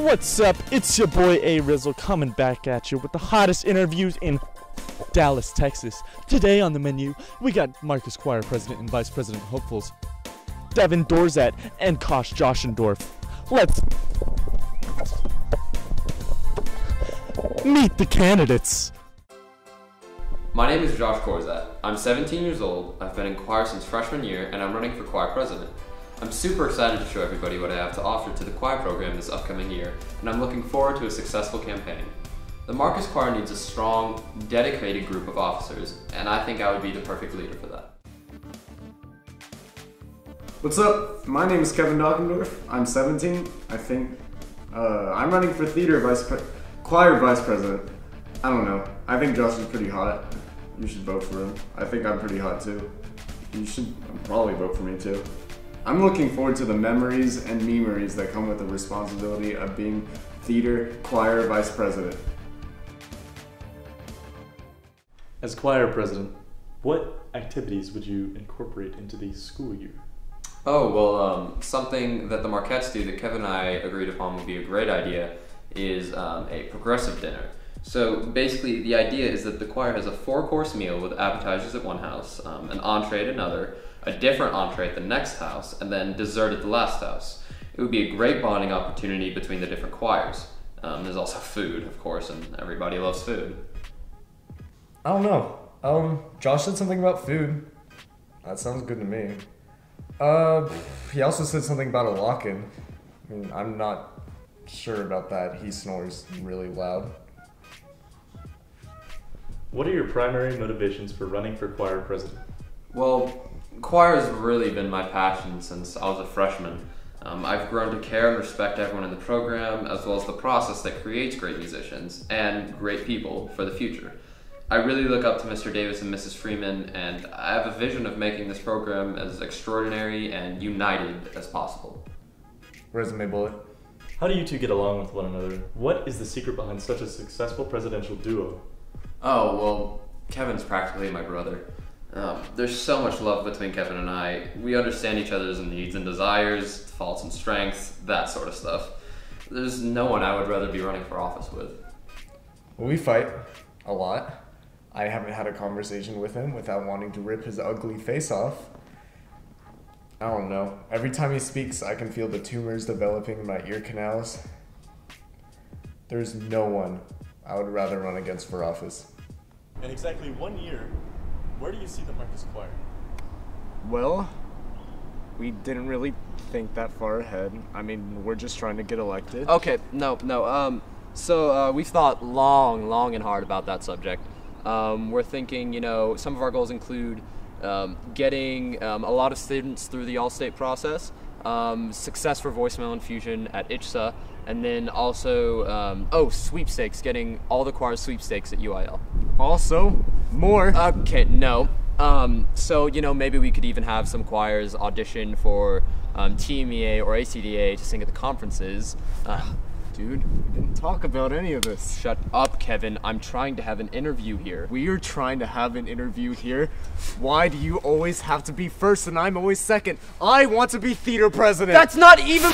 What's up? It's your boy A Rizzle coming back at you with the hottest interviews in Dallas, Texas. Today on the menu, we got Marcus Choir, President and Vice President Hopefuls, Devin Dorzat, and Kosh Joshendorf. Let's meet the candidates. My name is Josh Korzat. I'm 17 years old, I've been in choir since freshman year, and I'm running for choir president. I'm super excited to show everybody what I have to offer to the choir program this upcoming year, and I'm looking forward to a successful campaign. The Marcus Choir needs a strong, dedicated group of officers, and I think I would be the perfect leader for that. What's up? My name is Kevin Dockendorf. I'm 17. I think uh, I'm running for theater vice choir vice president. I don't know. I think Josh is pretty hot. You should vote for him. I think I'm pretty hot too. You should probably vote for me too. I'm looking forward to the memories and memories that come with the responsibility of being theater choir vice president. As choir president, what activities would you incorporate into the school year? Oh, well, um, something that the Marquettes do that Kevin and I agreed upon would be a great idea is um, a progressive dinner. So basically, the idea is that the choir has a four course meal with appetizers at one house, um, an entree at another, a different entree at the next house, and then dessert at the last house. It would be a great bonding opportunity between the different choirs. Um, there's also food, of course, and everybody loves food. I don't know. Um, Josh said something about food. That sounds good to me. Uh, he also said something about a lock-in. I mean, I'm not sure about that. He snores really loud. What are your primary motivations for running for choir president? Well, choir has really been my passion since I was a freshman. Um, I've grown to care and respect everyone in the program, as well as the process that creates great musicians and great people for the future. I really look up to Mr. Davis and Mrs. Freeman, and I have a vision of making this program as extraordinary and united as possible. Resume bullet. How do you two get along with one another? What is the secret behind such a successful presidential duo? Oh, well, Kevin's practically my brother. Um, there's so much love between Kevin and I. We understand each other's needs and desires, faults and strengths, that sort of stuff. There's no one I would rather be running for office with. We fight a lot. I haven't had a conversation with him without wanting to rip his ugly face off. I don't know. Every time he speaks, I can feel the tumors developing in my ear canals. There's no one I would rather run against for office. In exactly one year, where do you see the Marcus Choir? Well, we didn't really think that far ahead. I mean, we're just trying to get elected. Okay, no, no. Um, so uh, we've thought long, long and hard about that subject. Um, we're thinking, you know, some of our goals include um, getting um, a lot of students through the all-state process, um, success for voicemail infusion at ITSA, and then also, um, oh, sweepstakes, getting all the choir sweepstakes at UIL. Also, more. Okay, no. Um, so, you know, maybe we could even have some choirs audition for um, TMEA or ACDA to sing at the conferences. Uh, Dude, we didn't talk about any of this. shut up, Kevin. I'm trying to have an interview here. We are trying to have an interview here. Why do you always have to be first and I'm always second? I want to be theater president. That's not even.